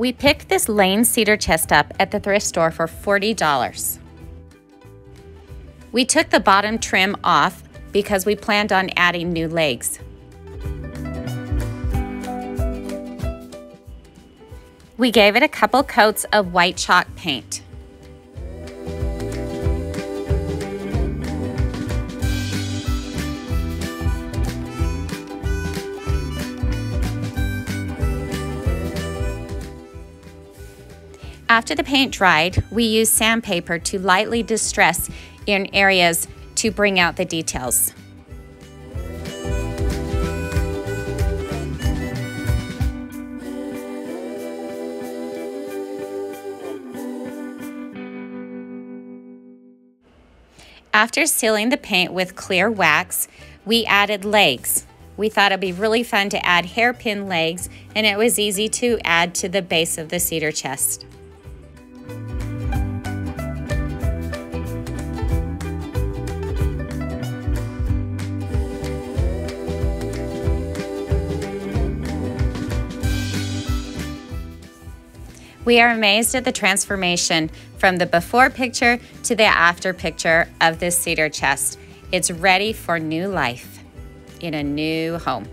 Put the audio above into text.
We picked this Lane cedar chest up at the thrift store for $40. We took the bottom trim off because we planned on adding new legs. We gave it a couple coats of white chalk paint. After the paint dried, we used sandpaper to lightly distress in areas to bring out the details. After sealing the paint with clear wax, we added legs. We thought it'd be really fun to add hairpin legs and it was easy to add to the base of the cedar chest. We are amazed at the transformation from the before picture to the after picture of this cedar chest. It's ready for new life in a new home.